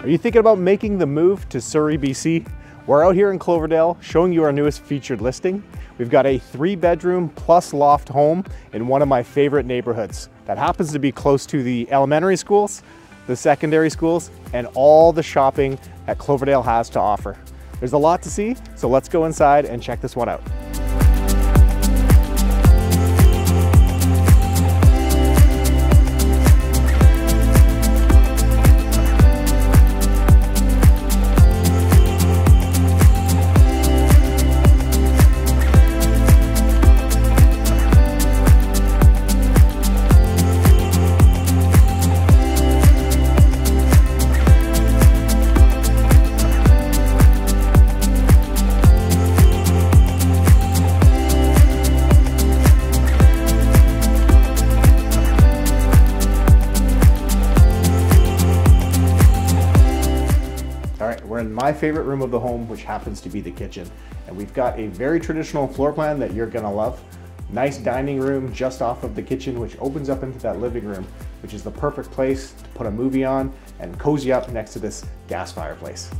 Are you thinking about making the move to Surrey, BC? We're out here in Cloverdale showing you our newest featured listing. We've got a three bedroom plus loft home in one of my favorite neighborhoods that happens to be close to the elementary schools, the secondary schools, and all the shopping that Cloverdale has to offer. There's a lot to see, so let's go inside and check this one out. In my favorite room of the home, which happens to be the kitchen. And we've got a very traditional floor plan that you're gonna love. Nice dining room just off of the kitchen, which opens up into that living room, which is the perfect place to put a movie on and cozy up next to this gas fireplace.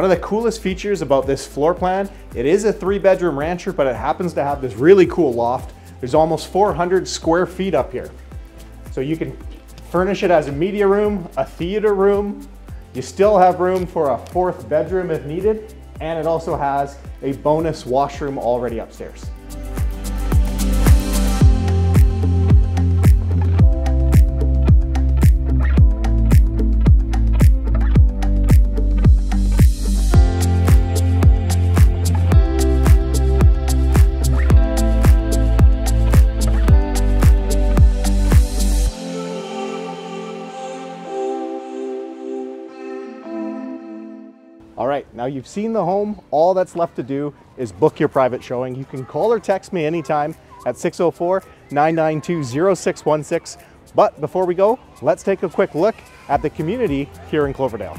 One of the coolest features about this floor plan, it is a three bedroom rancher, but it happens to have this really cool loft. There's almost 400 square feet up here. So you can furnish it as a media room, a theater room. You still have room for a fourth bedroom if needed. And it also has a bonus washroom already upstairs. All right, now you've seen the home. All that's left to do is book your private showing. You can call or text me anytime at 604 992 0616. But before we go, let's take a quick look at the community here in Cloverdale.